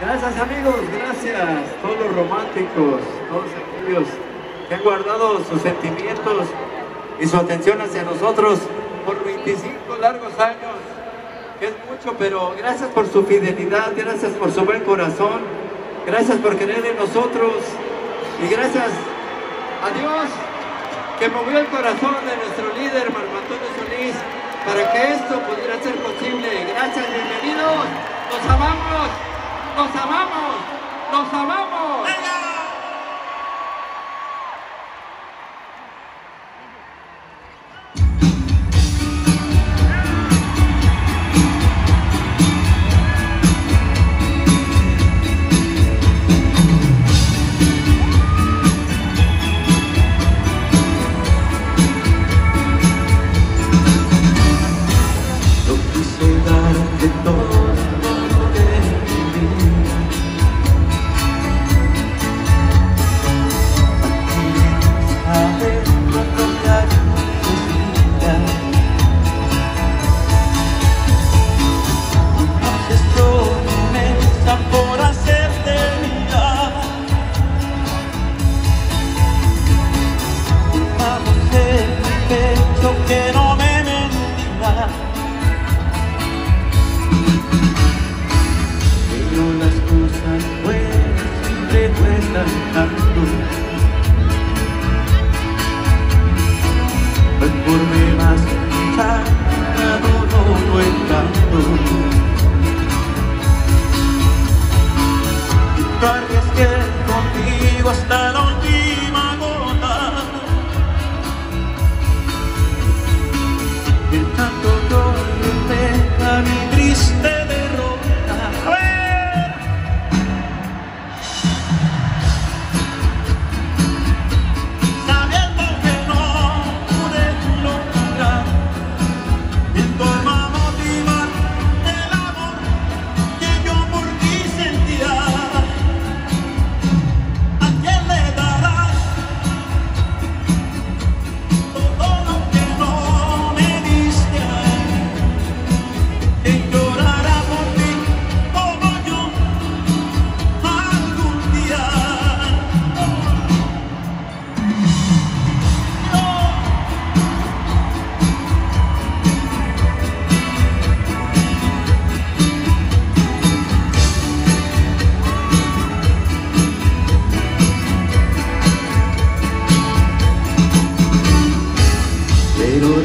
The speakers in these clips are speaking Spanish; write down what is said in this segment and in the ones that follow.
Gracias amigos, gracias. Todos los románticos, todos aquellos que han guardado sus sentimientos y su atención hacia nosotros por 25 largos años, que es mucho, pero gracias por su fidelidad, gracias por su buen corazón, gracias por querer en nosotros y gracias a Dios que movió el corazón de nuestro líder, Marco Antonio Solís, para que esto pudiera ser posible. Gracias, bienvenidos, los amamos, los amamos, los amamos. cantando Conforme más sanado todo el canto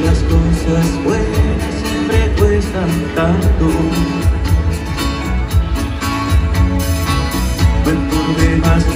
las cosas buenas siempre cuestan tanto. Buen por demás